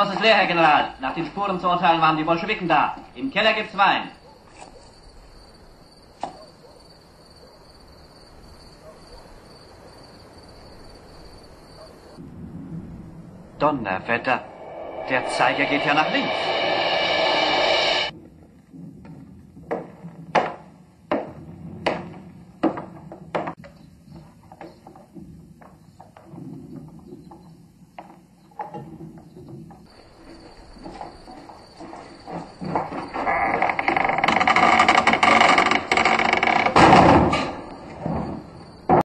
Schloss ist leer, Herr General. Nach den Spuren zu urteilen waren die Bolschewiken da. Im Keller gibt's Wein. Donnerwetter. Der Zeiger geht ja nach links. あ。